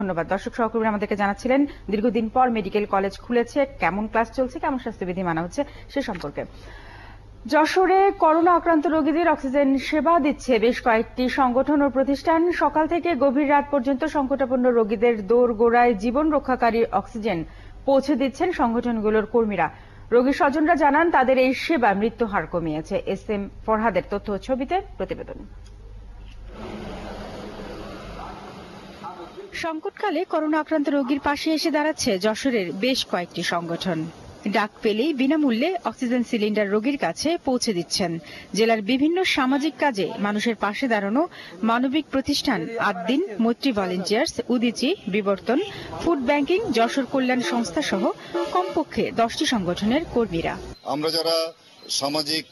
ধন্যবাদ। দর্শক সহকর্মী আমাদেরকে জানাচ্ছিলেন, দীর্ঘদিন পর মেডিকেল কলেজ খুলেছে, কেমন ক্লাস চলছে, কেমন স্বাস্থ্যবিধি মানা হচ্ছে, সে সম্পর্কে। যশোরে করোনা আক্রান্ত রোগীদের অক্সিজেন সেবা দিচ্ছে বেশ কয়েকটি সংগঠন ও প্রতিষ্ঠান। সকাল থেকে গভীর রাত পর্যন্ত সংকটাপন্ন রোগীদের দৌড় গোড়ায় জীবন রক্ষাকারী অক্সিজেন পৌঁছে দিচ্ছেন সংগঠনগুলোর কর্মীরা। রোগী স্বজনরা জানান, তাদের এই সেবা মৃত্যু হার কমিয়েছে। এস এম ফরহাদের তথ্য ছবিতে প্রতিবেদন। সংকটকালে করোনা আক্রান্ত রোগীর পাশে এসে দাঁড়াচ্ছে যশোরের বেশ কয়েকটি সংগঠন। ডাক পেলেই বিনামূল্যে অক্সিজেন সিলিন্ডার রোগীর কাছে পৌঁছে দিচ্ছেন। জেলার বিভিন্ন সামাজিক কাজে মানুষের পাশে দাঁড়ানো মানবিক প্রতিষ্ঠান আদ্দিন, মৈত্রী ভলেন্টিয়ার্স, উদিচি, বিবর্তন, ফুড ব্যাংকিং, যশোর কল্যাণ সংস্থা সহ কমপক্ষে দশটি সংগঠনের কর্মীরা। আমরা যারা সামাজিক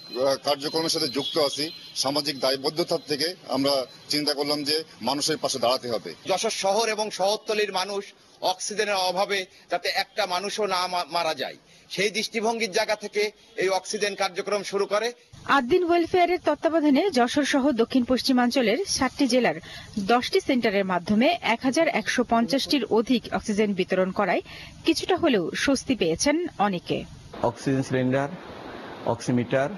কার্যক্রমের সাথে যুক্ত আছি। সামাজিক দায়বদ্ধতার থেকে আমরা চিন্তা করলাম যে মানুষের পাশে দাঁড়াতে হবে। যশোর শহর এবং শহরতলির মানুষ অক্সিজেনের অভাবে যাতে একটা মানুষও না মারা যায়। সেই দৃষ্টিভঙ্গির জায়গা থেকে এই অক্সিজেন কার্যক্রম শুরু করে। আদ্দিন ওয়েলফেয়ারের তত্ত্বাবধানে যশোর সহ দক্ষিণ পশ্চিমাঞ্চলের সাতটি জেলার দশটি সেন্টারের মাধ্যমে এক হাজার একশো পঞ্চাশটির অধিক অক্সিজেন বিতরণ করায় কিছুটা হলেও স্বস্তি পেয়েছেন অনেকে। অক্সিজেন সিলিন্ডার অক্সিমিটার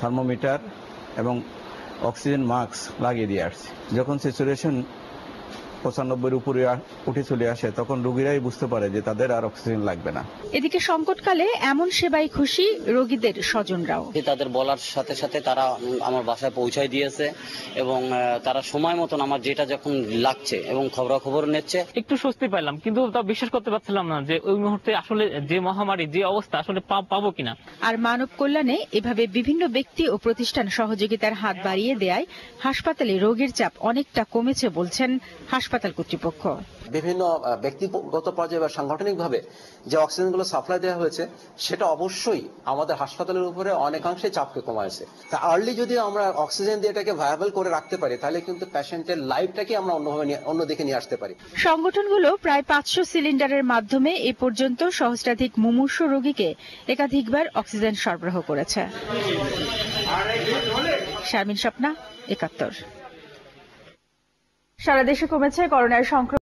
থার্মোমিটার এবং অক্সিজেন মাস্ক লাগিয়ে দিয়ে আসছি। যখন স্যাচুরেশন পঁচানব্বইয়ের উপরে উঠে চলে আসে তখন রোগীরাই বুঝতে পারে যে তাদের আর অক্সিজেন লাগবে না। এদিকে সংকটকালে এমন সেবায় খুশি রোগীদের স্বজনরাও। তাদের বলার সাথে সাথে তারা আমার বাসায় পৌঁছায় দিয়েছে এবং তারা সময় মতন আমার যেটা যখন লাগছে এবং খবরাখবর নিচ্ছে। একটু স্বস্তি পেলাম কিন্তু তা বিশ্বাস করতে পারছিলাম না যে ওই মুহূর্তে আসলে যে মহামারী যে অবস্থা আসলে পাবো কিনা। আর মানব কল্যাণে এভাবে বিভিন্ন ব্যক্তি ও প্রতিষ্ঠান সহযোগিতার হাত বাড়িয়ে দেয় হাসপাতালে রোগীর চাপ অনেকটা কমেছে বলছেন হাসপাতাল কর্তৃপক্ষ। বিভিন্ন ব্যক্তিগত পর্যায়ে বা সাংগঠনিকভাবে যে অক্সিজেনগুলো সাপ্লাই দেওয়া হয়েছে সেটা অবশ্যই আমাদের হাসপাতালের উপরে অনেকাংশে চাপকে কমাইছে। তা আর্লি যদি আমরা অক্সিজেন দিয়ে এটাকে ভায়াবল করে রাখতে পারি তাহলে কিন্তু পেশেন্টের লাইফটাকে আমরা অন্যভাবে নিয়ে- অন্যদিকে নিয়ে আসতে পারি। সংগঠনগুলো প্রায় পাঁচশো সিলিন্ডারের মাধ্যমে এ পর্যন্ত সহস্রাধিক মুমূর্ষ রোগীকে একাধিকবার অক্সিজেন সরবরাহ করেছে। শারমিন স্বপ্না একাত্তর। সারা দেশে কমেছে করোনার সংক্রমণ।